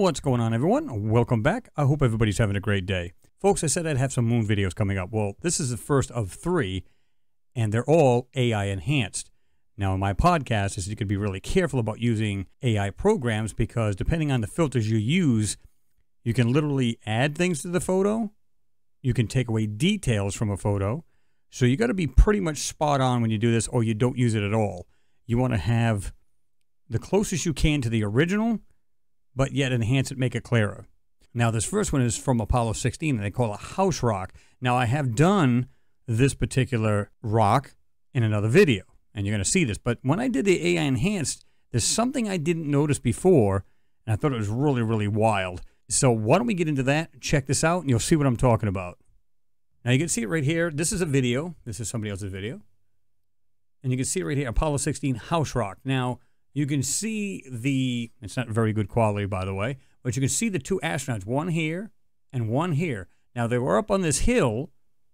What's going on, everyone? Welcome back. I hope everybody's having a great day. Folks, I said I'd have some moon videos coming up. Well, this is the first of three, and they're all AI enhanced. Now, in my podcast, is you can be really careful about using AI programs because depending on the filters you use, you can literally add things to the photo. You can take away details from a photo. So you got to be pretty much spot on when you do this, or you don't use it at all. You want to have the closest you can to the original but yet enhance it, make it clearer. Now, this first one is from Apollo 16, and they call it House Rock. Now, I have done this particular rock in another video, and you're going to see this. But when I did the AI enhanced, there's something I didn't notice before, and I thought it was really, really wild. So, why don't we get into that? Check this out, and you'll see what I'm talking about. Now, you can see it right here. This is a video. This is somebody else's video. And you can see it right here Apollo 16 House Rock. Now, you can see the, it's not very good quality, by the way, but you can see the two astronauts, one here and one here. Now, they were up on this hill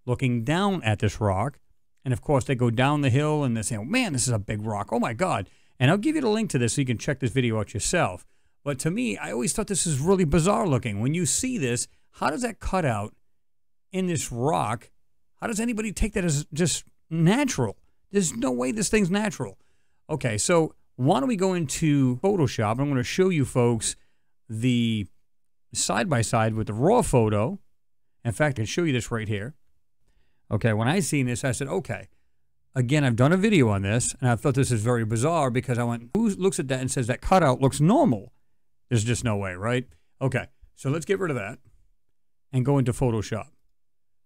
looking down at this rock. And of course, they go down the hill and they say, oh, man, this is a big rock. Oh, my God. And I'll give you the link to this so you can check this video out yourself. But to me, I always thought this is really bizarre looking. When you see this, how does that cut out in this rock? How does anybody take that as just natural? There's no way this thing's natural. Okay, so why don't we go into Photoshop? I'm going to show you folks the side by side with the raw photo. In fact, I can show you this right here. Okay, when I seen this, I said, okay. Again, I've done a video on this, and I thought this is very bizarre because I went, who looks at that and says that cutout looks normal? There's just no way, right? Okay, so let's get rid of that and go into Photoshop.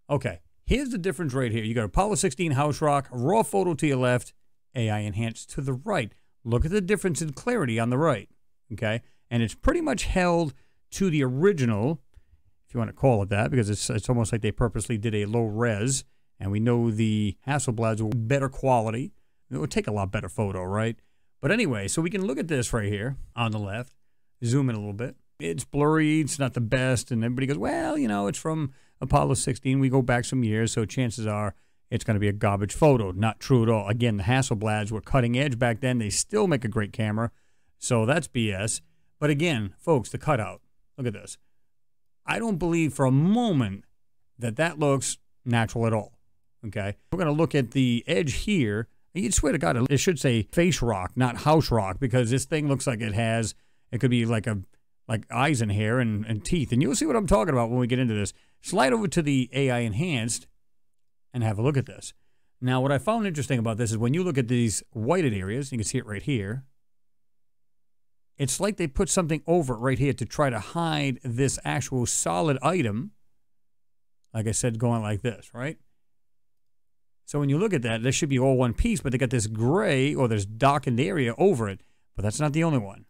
Okay, here's the difference right here. You got Apollo 16 House Rock, raw photo to your left, AI enhanced to the right. Look at the difference in clarity on the right, okay? And it's pretty much held to the original, if you want to call it that, because it's, it's almost like they purposely did a low res, and we know the Hasselblads were better quality. It would take a lot better photo, right? But anyway, so we can look at this right here on the left, zoom in a little bit. It's blurry, it's not the best, and everybody goes, well, you know, it's from Apollo 16. We go back some years, so chances are it's going to be a garbage photo. Not true at all. Again, the Hasselblads were cutting edge back then. They still make a great camera. So that's BS. But again, folks, the cutout. Look at this. I don't believe for a moment that that looks natural at all. Okay. We're going to look at the edge here. You'd swear to God, it should say face rock, not house rock, because this thing looks like it has, it could be like a, like eyes and hair and, and teeth. And you'll see what I'm talking about when we get into this. Slide over to the AI enhanced and have a look at this. Now, what I found interesting about this is when you look at these whited areas, you can see it right here, it's like they put something over it right here to try to hide this actual solid item. Like I said, going like this, right? So when you look at that, this should be all one piece, but they got this gray or this darkened area over it. But that's not the only one.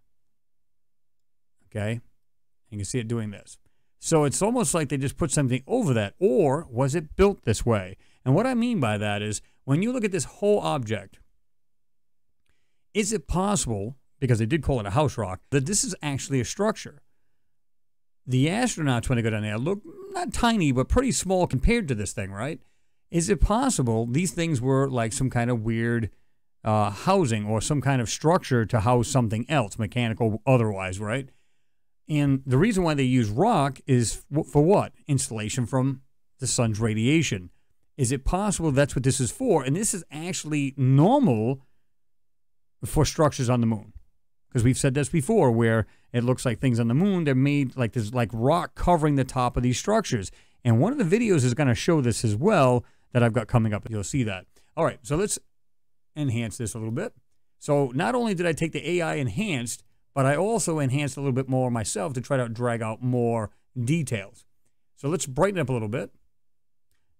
Okay? You can see it doing this. So it's almost like they just put something over that. Or was it built this way? And what I mean by that is when you look at this whole object, is it possible, because they did call it a house rock, that this is actually a structure? The astronauts, when they go down there, look not tiny, but pretty small compared to this thing, right? Is it possible these things were like some kind of weird uh, housing or some kind of structure to house something else, mechanical otherwise, right? And the reason why they use rock is for what? Insulation from the sun's radiation. Is it possible that's what this is for? And this is actually normal for structures on the moon. Because we've said this before, where it looks like things on the moon, they're made like there's like rock covering the top of these structures. And one of the videos is going to show this as well that I've got coming up. You'll see that. All right, so let's enhance this a little bit. So not only did I take the AI enhanced, but I also enhanced a little bit more myself to try to drag out more details. So let's brighten up a little bit.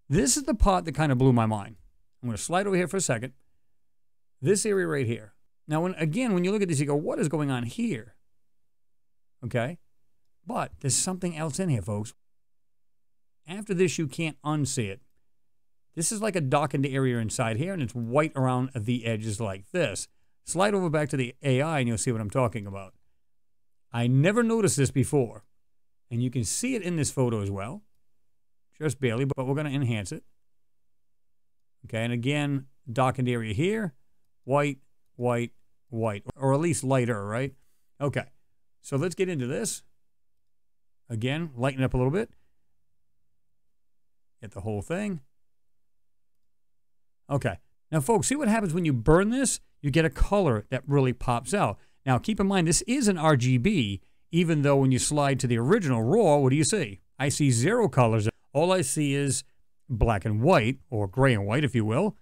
This is the part that kind of blew my mind. I'm going to slide over here for a second. This area right here. Now, when again, when you look at this, you go, what is going on here? Okay? But there's something else in here, folks. After this, you can't unsee it. This is like a darkened area inside here, and it's white around the edges like this. Slide over back to the AI, and you'll see what I'm talking about. I never noticed this before, and you can see it in this photo as well. Just barely, but we're going to enhance it. Okay, and again, darkened area here, white, white, white, or at least lighter, right? Okay, so let's get into this. Again, lighten up a little bit. Get the whole thing. Okay, now folks, see what happens when you burn this? You get a color that really pops out. Now keep in mind, this is an RGB, even though when you slide to the original RAW, what do you see? I see zero colors. All I see is black and white, or gray and white, if you will.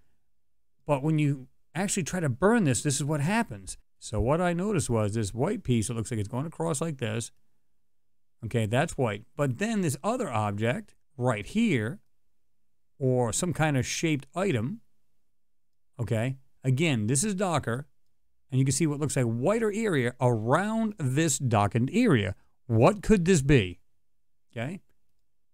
But when you actually try to burn this, this is what happens. So what I noticed was this white piece, it looks like it's going across like this. Okay, that's white. But then this other object right here, or some kind of shaped item, okay, again, this is Docker, and you can see what looks like whiter area around this darkened area. What could this be? Okay.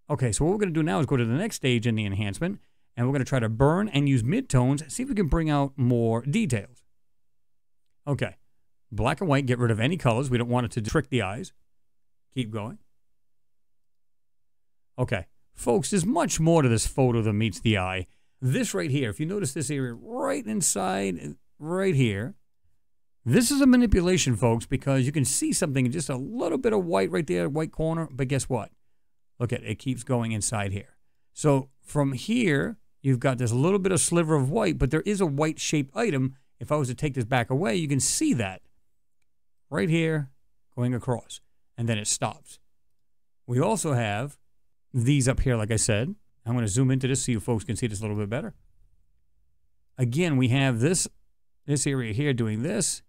Okay, so what we're going to do now is go to the next stage in the enhancement, and we're going to try to burn and use midtones, see if we can bring out more details. Okay, black and white, get rid of any colors. We don't want it to trick the eyes. Keep going. Okay, folks, there's much more to this photo than meets the eye. This right here, if you notice this area right inside, right here, this is a manipulation, folks, because you can see something, just a little bit of white right there, white corner, but guess what? Look at it, it keeps going inside here. So from here, you've got this little bit of sliver of white, but there is a white shaped item. If I was to take this back away, you can see that right here going across, and then it stops. We also have these up here, like I said. I'm going to zoom into this so you folks can see this a little bit better. Again, we have this, this area here doing this,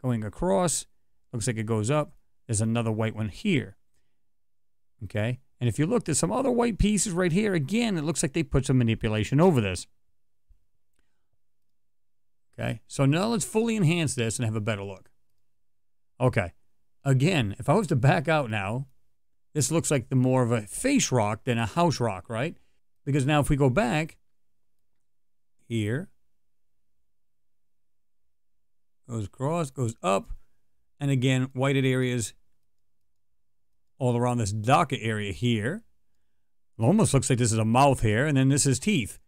going across. Looks like it goes up. There's another white one here. Okay. And if you look, there's some other white pieces right here. Again, it looks like they put some manipulation over this. Okay, so now let's fully enhance this and have a better look. Okay, again, if I was to back out now, this looks like the more of a face rock than a house rock, right? Because now if we go back here, goes across, goes up, and again, whited areas all around this docket area here. It almost looks like this is a mouth here, and then this is teeth.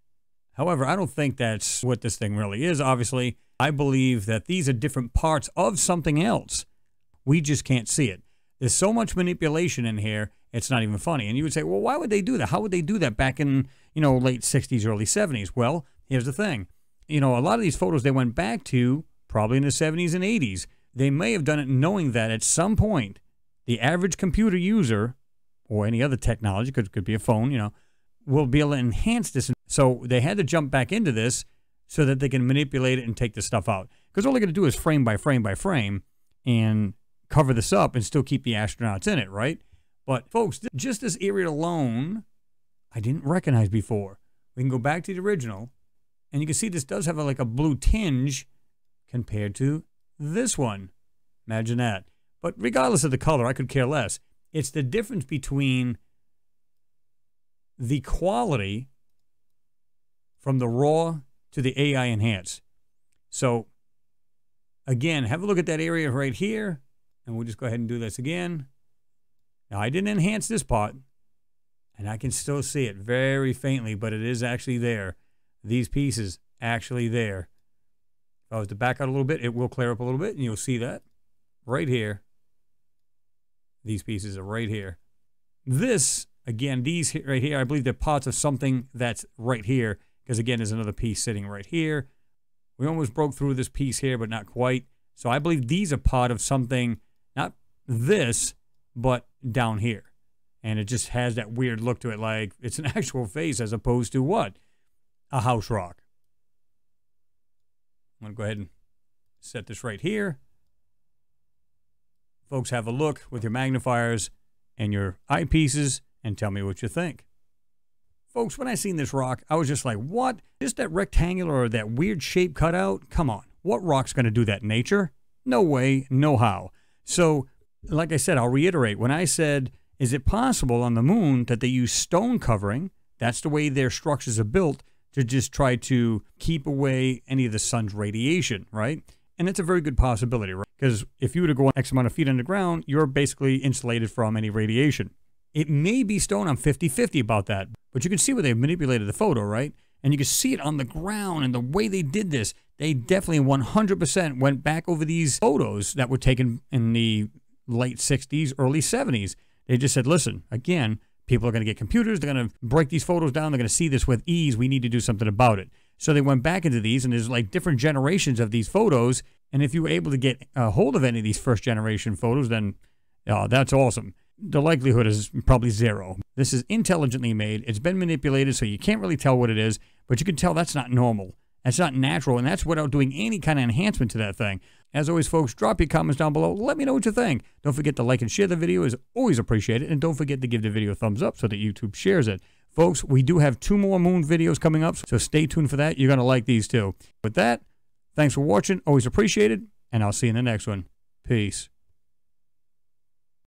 However, I don't think that's what this thing really is, obviously. I believe that these are different parts of something else. We just can't see it. There's so much manipulation in here, it's not even funny. And you would say, well, why would they do that? How would they do that back in, you know, late 60s, early 70s? Well, here's the thing. You know, a lot of these photos they went back to probably in the 70s and 80s. They may have done it knowing that at some point the average computer user or any other technology, could, could be a phone, you know, will be able to enhance this. So they had to jump back into this so that they can manipulate it and take the stuff out. Because all they're going to do is frame by frame by frame and cover this up and still keep the astronauts in it, right? But folks, just this area alone, I didn't recognize before. We can go back to the original, and you can see this does have a, like a blue tinge compared to this one. Imagine that. But regardless of the color, I could care less. It's the difference between the quality from the raw to the AI enhanced. So, again, have a look at that area right here, and we'll just go ahead and do this again. Now, I didn't enhance this part, and I can still see it very faintly, but it is actually there. These pieces actually there. If I was to back out a little bit, it will clear up a little bit, and you'll see that right here. These pieces are right here. This, again, these right here, I believe they're parts of something that's right here, because again, there's another piece sitting right here. We almost broke through this piece here, but not quite. So I believe these are part of something, not this, but down here. And it just has that weird look to it, like it's an actual face as opposed to what? A house rock. I'm going to go ahead and set this right here folks have a look with your magnifiers and your eyepieces and tell me what you think. Folks, when I seen this rock, I was just like, what? Just that rectangular or that weird shape cutout? Come on. What rock's going to do that nature? No way, no how. So, like I said, I'll reiterate. When I said, is it possible on the moon that they use stone covering, that's the way their structures are built, to just try to keep away any of the sun's radiation, right? And it's a very good possibility, right? Because if you were to go X amount of feet underground, you're basically insulated from any radiation. It may be stone. I'm 50 50 about that. But you can see where they've manipulated the photo, right? And you can see it on the ground and the way they did this. They definitely 100% went back over these photos that were taken in the late 60s, early 70s. They just said, listen, again, people are going to get computers. They're going to break these photos down. They're going to see this with ease. We need to do something about it. So they went back into these, and there's like different generations of these photos. And if you were able to get a hold of any of these first generation photos, then uh, that's awesome the likelihood is probably zero. This is intelligently made. It's been manipulated, so you can't really tell what it is, but you can tell that's not normal. That's not natural, and that's without doing any kind of enhancement to that thing. As always, folks, drop your comments down below. Let me know what you think. Don't forget to like and share the video is always appreciated, and don't forget to give the video a thumbs up so that YouTube shares it. Folks, we do have two more moon videos coming up, so stay tuned for that. You're going to like these too. With that, thanks for watching. Always appreciated, and I'll see you in the next one. Peace.